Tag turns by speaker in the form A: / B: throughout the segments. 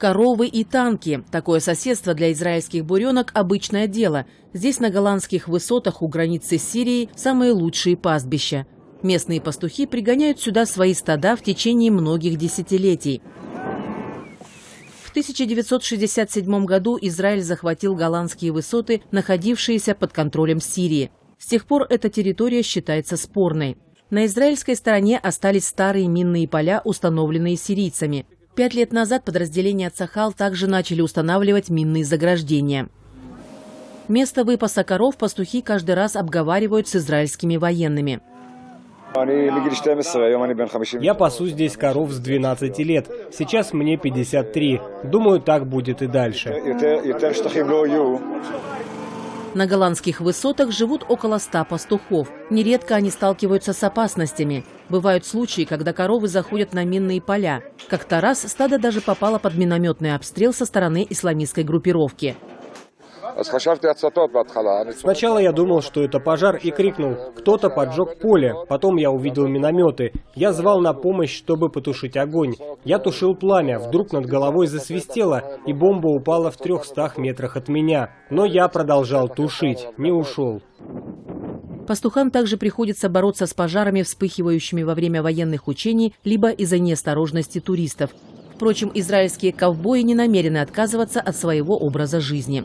A: Коровы и танки. Такое соседство для израильских буренок – обычное дело. Здесь, на голландских высотах у границы с Сирией, самые лучшие пастбища. Местные пастухи пригоняют сюда свои стада в течение многих десятилетий. В 1967 году Израиль захватил голландские высоты, находившиеся под контролем Сирии. С тех пор эта территория считается спорной. На израильской стороне остались старые минные поля, установленные сирийцами. Пять лет назад подразделения Цахал также начали устанавливать минные заграждения. Место выпаса коров пастухи каждый раз обговаривают с израильскими военными.
B: Я пасу здесь коров с 12 лет. Сейчас мне 53. Думаю, так будет и дальше.
A: На голландских высотах живут около ста пастухов. Нередко они сталкиваются с опасностями. Бывают случаи, когда коровы заходят на минные поля. Как-то раз стадо даже попало под минометный обстрел со стороны исламистской группировки.
B: Сначала я думал, что это пожар, и крикнул «Кто-то поджег поле». Потом я увидел минометы. Я звал на помощь, чтобы потушить огонь. Я тушил пламя. Вдруг над головой засвистело, и бомба упала в трехстах метрах от меня. Но я продолжал тушить, не ушел.
A: Пастухам также приходится бороться с пожарами, вспыхивающими во время военных учений, либо из-за неосторожности туристов. Впрочем, израильские ковбои не намерены отказываться от своего образа жизни.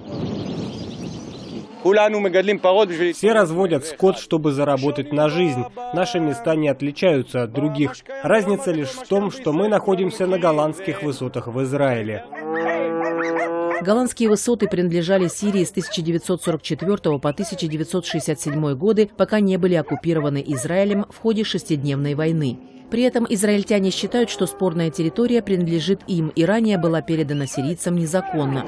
B: Все разводят скот, чтобы заработать на жизнь. Наши места не отличаются от других. Разница лишь в том, что мы находимся на голландских высотах в Израиле.
A: Голландские высоты принадлежали Сирии с 1944 по 1967 годы, пока не были оккупированы Израилем в ходе шестидневной войны. При этом израильтяне считают, что спорная территория принадлежит им и ранее была передана сирийцам незаконно.